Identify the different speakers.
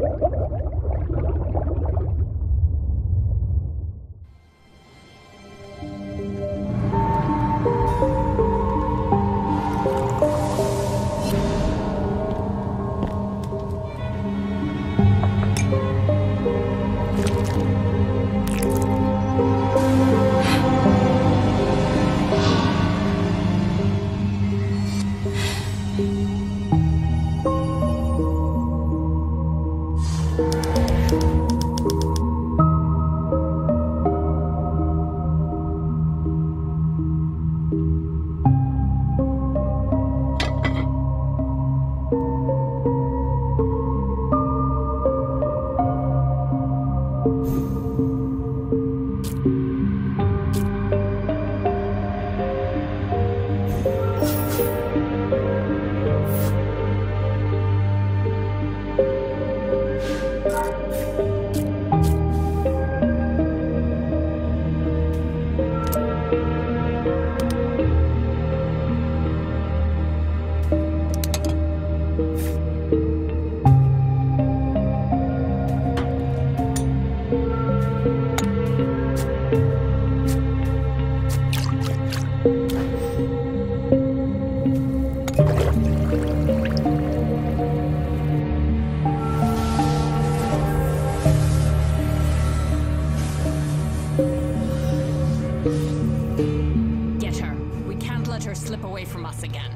Speaker 1: Thank you Get her. We can't let her slip away from us again.